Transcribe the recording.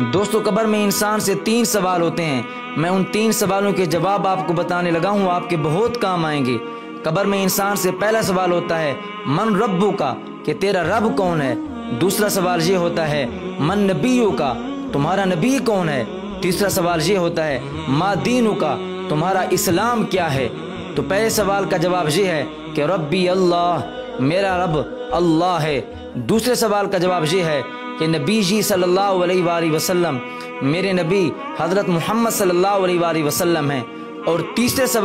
दोस्तों, कब्र में इंसान से तीन सवाल होते हैं। मैं उन तीन सवालों के जवाब आपको बताने लगा हूँ, आपके बहुत काम आएँगे। कब्र में इंसान से पहला सवाल होता है, मन रब्बू का, कि तेरा रब कौन है? दूसरा सवाल ये होता है, मन नबीयू का, तुम्हारा नबी कौन है? तीसरा सवाल ये होता है, मा दीनू का, तुम्हारा इस्लाम क्या है? तो पहले सवाल का जवाब ये है कि रब्बी अल्लाह, मेरा रब अल्लाह है। दूसरे सवाल का जवाब ये है कि नबी जी सल्लल्लाहु अलैहि वसल्लम मेरे नबी हज़रत मोहम्मद सल्लल्लाहु अलैहि वसल्लम हैं और तीसरे सवाल